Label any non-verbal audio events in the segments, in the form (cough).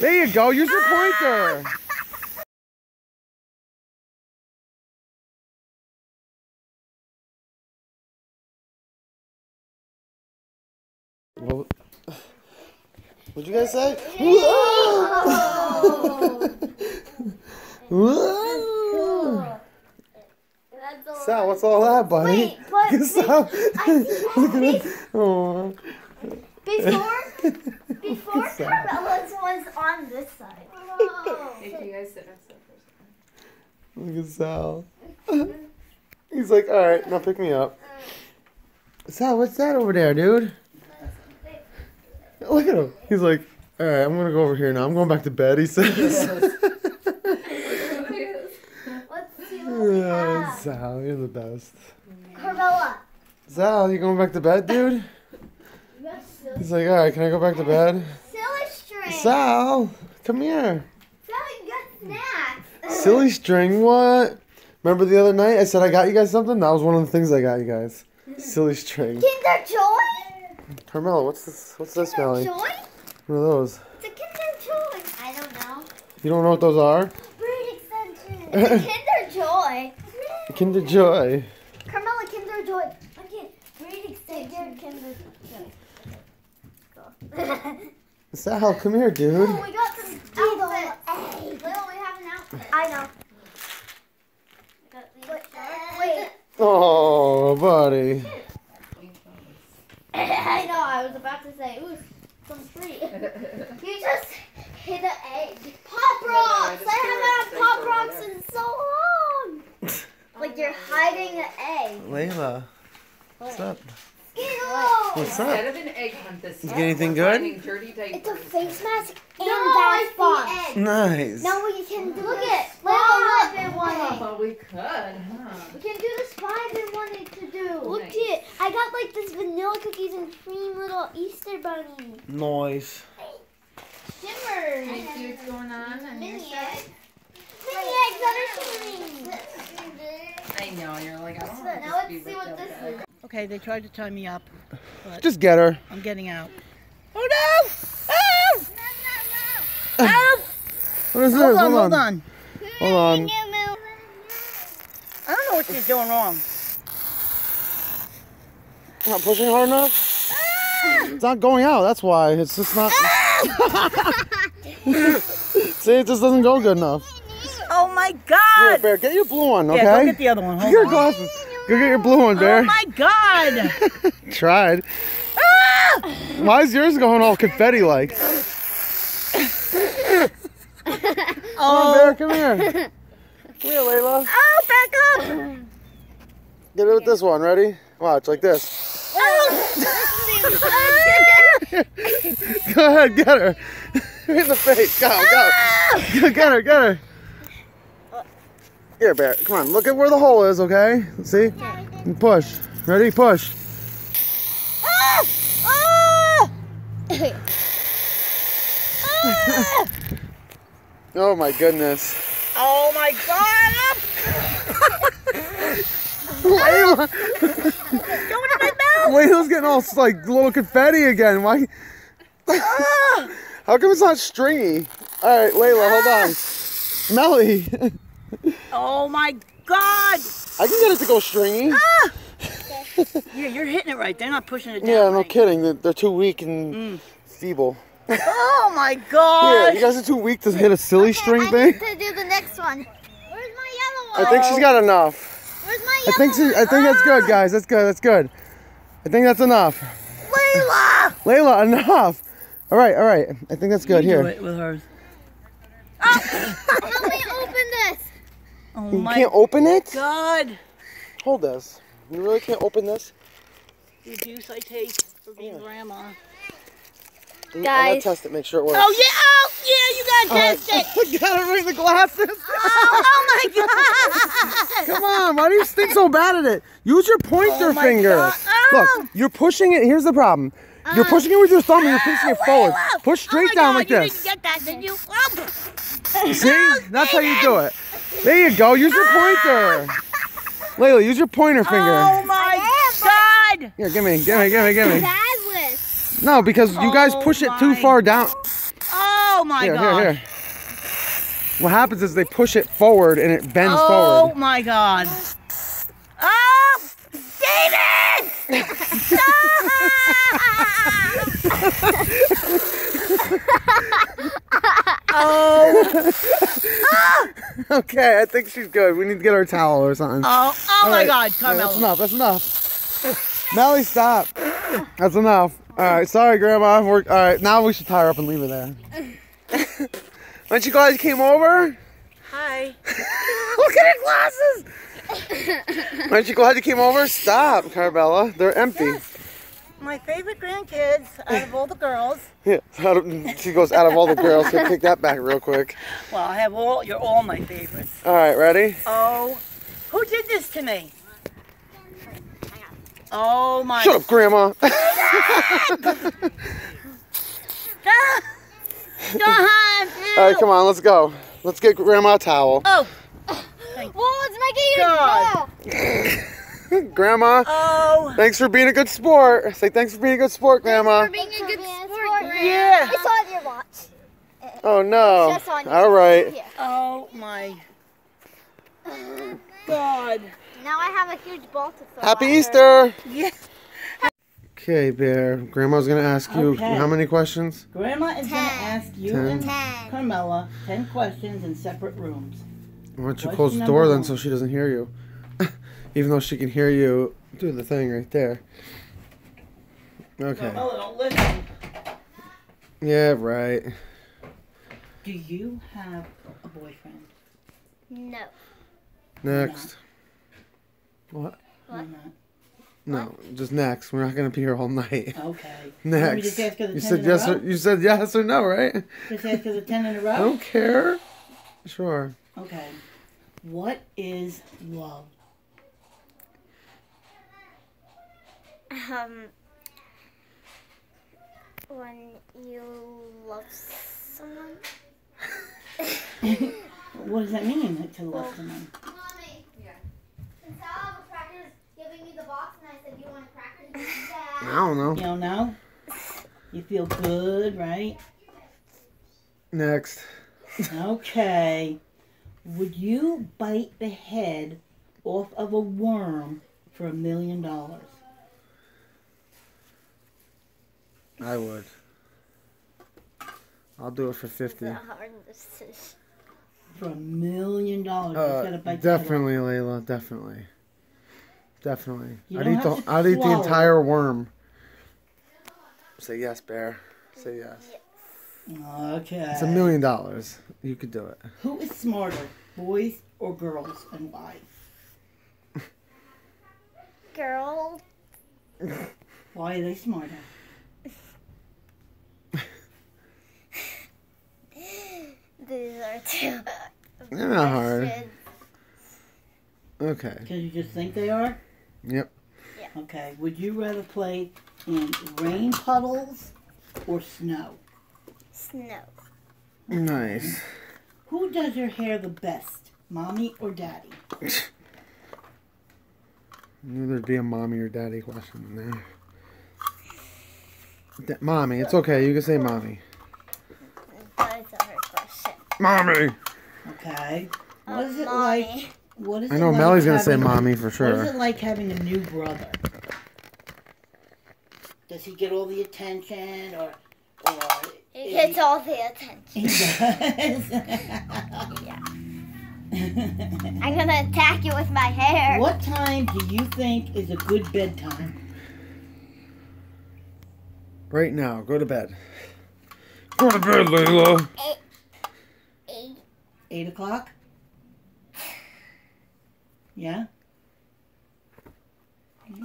There you go. Use your pointer. What, what'd you guys say? Whoa. That's all. Sal, what's all that, buddy? Wait, but (laughs) Sal, I see (laughs) look at it. Before, before (laughs) Sad. Carmela's was on this side. Hey, can you guys sit next to her for? Look at Sal. (laughs) He's like, all right, now pick me up. Sal, what's that over there, dude? Look at him. He's like, all right, I'm gonna go over here now. I'm going back to bed. He says. (laughs) Let's see what we Yeah. Sal, you're the best. Carmela. Sal, you going back to bed, dude? He's like, all right, can I go back to bed? Silly string. Sal, come here. Sal, you got snacks. Silly string, what? Remember the other night I said I got you guys something? That was one of the things I got you guys. Silly string. Kinder Joy? Carmela, what's this? What's this, Kinder Melly? Joy? What are those? It's a Kinder Joy. I don't know. You don't know what those are? Breed extension. It's (laughs) a Kinder Joy. Kinder Joy. Carmela, Kinder Joy. Okay, breed extension. Kinder Joy. Sal, come here, dude. Oh, we got some outfits. Lil, we have an outfit. I know. Wait. Oh, buddy. I know, I was about to say, ooh, some free. you just hit an egg. Pop No, no, I rocks! just I haven't had pop rocks in so long. (laughs) like you're hiding an egg. Layla, what's up? Skittles! What's up? Of an egg hunt this Did you time, get anything we're good? finding dirty. It's a face mask and No, bath I bombs. see Nice. Now we can do Look the at- spy one. Oh, we could, huh? We can do the spy I've been wanting to do. Look at it. I got like this vanilla cookies and cream little Easter bunny. Nice. Shimmer. Anything what's going on on your Mini side? eggs. Mini eggs that are shimmering. I know, you're like, I don't want Now to be let's see what this is. Okay, they tried to tie me up. Just get her. I'm getting out. Oh no! Oh! What is this? Hold on, hold on. Hold on. I don't know what she's doing wrong. Not pushing hard enough? It's not going out, that's why. It's just not. (laughs) See, it just doesn't go good enough. Oh my Here, God! Bear, get your blue one, okay? Yeah, go get the other one. Hold your on. glasses. Go get your blue one, Bear. Oh my God! (laughs) Tried. Ah! Why is yours going all confetti like? (laughs) Come on, Oh, Bear, come here. Oh. Come here, Layla. oh, back up! Get it with this one. Ready? Watch, like this. Oh. (laughs) Go ahead, get her. In the face. Go, go. Ah! Go, Get her, get her. Here, Bear. Come on. Look at where the hole is, okay? See? And push. Ready? Push. (laughs) Oh my goodness. Oh my God! Layla, Go into my mouth! Layla's getting all like little confetti again. Why? Ah. How come it's not stringy? All right, Layla, hold on. Ah. Melly, Oh my God! I can get it to go stringy. Ah. (laughs) Yeah, you're hitting it right. They're not pushing it down. Yeah, no right. kidding. They're, they're too weak and mm. feeble. Oh my god! Yeah, God! you guys are too weak to hit a silly string I thing. need to do the next one. Where's my yellow one? I think she's got enough. Where's my yellow I think she, I think that's good, guys. That's good. That's good. I think that's enough. Layla! (laughs) Layla, enough. All right, all right. I think that's good. You do Here. it with hers. Help me open this. Oh You my can't open it. God! Hold this. You really can't open this. The juice I take for being grandma. Mm, Guys. I'm gonna test it. Make sure it works. Oh yeah! Oh yeah! You gotta test it! I got it right in the glasses. Oh, oh my (laughs) God! Come on, why do you stick so bad at it? Use your pointer Oh finger. Oh. Look, you're pushing it. Here's the problem. You're uh. pushing it with your thumb and you're pushing it oh, forward. Push straight oh my down God, like you this. didn't get that, did you? Oh. See? That's how you do it. There you go. Use your pointer. Layla, use your pointer oh finger. Oh my God! Here, give me, give me, give me, give me. No, because you guys Oh push it too far down. Oh my Here, god. here, here. What happens is they push it forward and it bends Oh forward. Oh my god. Oh, David! (laughs) (laughs) oh, (laughs) Okay, I think she's good. We need to get her a towel or something. oh, oh All my right. god, All right, Carmela. that's enough. That's enough. (laughs) Melly, stop. That's enough. All right, sorry, Grandma. We're, all right, now we should tie her up and leave her there. (laughs) Aren't you glad you came over? Hi. Look at her glasses. Aren't you glad you came over? Stop, Carabella. They're empty. My favorite grandkids out of all the girls. (laughs) Yeah. out of- She goes out of all the girls. So take that back real quick. Well, I have all, you're all my favorites. All right, ready? Oh, who did this to me? Oh my. Shut up, Grandma. (laughs) (laughs) Stop! All right, come on, let's go. Let's get Grandma a towel. Oh, Well, it's making you God. Go. (laughs) Grandma, oh. thanks for being a good sport. Say thanks for being a good sport, Grandma. Thanks for being a good sport. Yeah. It's on your watch. Oh no. Just on your All right. Here. Oh my. God. Now I have a huge ball to throw Happy at her. Easter. Yeah. Okay, Bear. Grandma's gonna ask you Okay. how many questions? Grandma is going to ask you Ten. and Ten. Carmela 10 questions in separate rooms. Why don't you Question close the number door then one. so she doesn't hear you? Even though she can hear you do the thing right there. Okay. Carmela, don't listen. Yeah, right. Do you have a boyfriend? No. Next. What? What? Or not? No, just next. We're not gonna be here all night. (laughs) Okay. Let me Next. just ask the You 10 said in a yes row? or you said yes or no, right? Just ask her the 10 in a I row? don't care. Sure. Okay. What is love? Um, when you love someone. (laughs) What does that mean to love someone? Mommy. Yeah. Since Al the crackers giving me the box and I said you want crackers, you said I that. don't know. You don't know? You feel good, right? Next. Okay. Would you bite the head off of a worm for a million dollars? I would. I'll do it for fifty. It's a hard decision. For a million dollars, Uh, bite the definitely, Layla. Definitely. Definitely. You I'd eat the I'd eat the entire worm. Say yes, Bear. Say yes. Okay. It's a million dollars. You could do it. Who is smarter, boys or girls, and why? Girl. Why are they smarter? These are two. They're not hard. Okay. Because you just think they are? Yep. Okay. Would you rather play in rain puddles or snow? Snow. Nice. Who does your hair the best, mommy or daddy? Knew there'd be a mommy or daddy question in there. Da- mommy, it's okay. You can say mommy. That is a hard question. Mommy. Okay. Oh, what is it Mommy. like? What is I it know like Melly's gonna say having- mommy for What is sure. it like having a new brother? Does he get all the attention, or or He is gets all the attention. he does? (laughs) yeah. I'm gonna attack you with my hair. what time do you think is a good bedtime? Right now, go to bed. Go to bed, Layla. Eight. Eight o'clock. Yeah.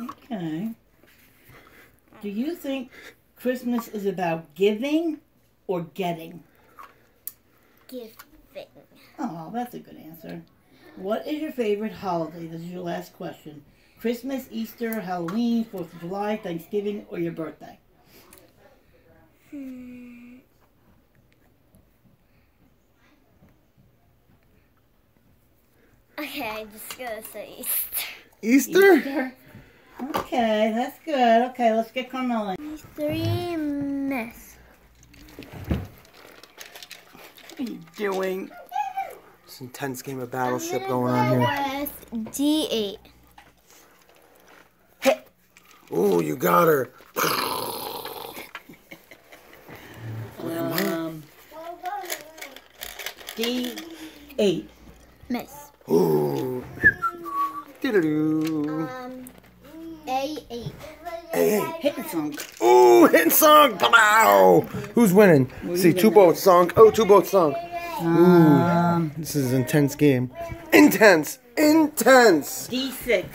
Okay. Do you think Christmas is about giving or getting? Giving. Oh, that's a good answer. What is your favorite holiday? This is your last question. Christmas, Easter, Halloween, Fourth of July, Thanksgiving, or your birthday? Hmm. Okay, I'm just gonna say Easter. Easter? Easter? Okay, that's good. Okay, let's get Carmela. Three miss. What are you doing? It's an intense game of battleship going on here. With D8. Ooh, you got her. Um, D eight. Miss. Ooh. Doo-doo-doo. Um, A8. Hey, hey. Hit the song. Ooh, hitting song. Pow! Who's winning? See, two boats sunk. Oh, two boats sunk. Um, This is an intense game. Intense. Intense. D six.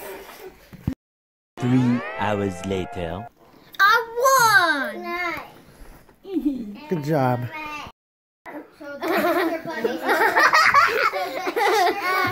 Three hours later. I won! Good job.